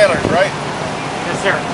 trailers, right? Yes, sir.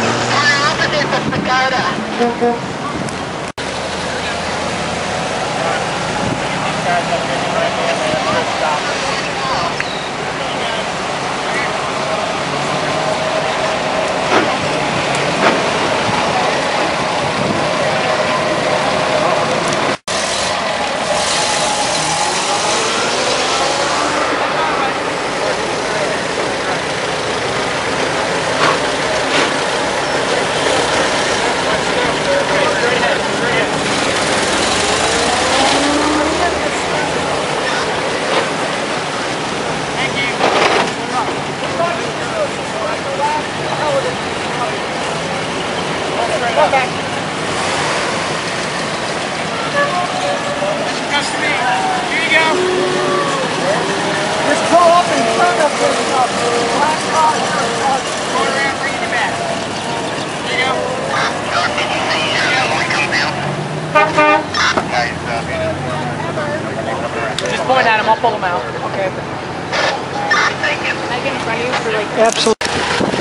Just Just point at him, I'll pull him out. Okay. Absolutely.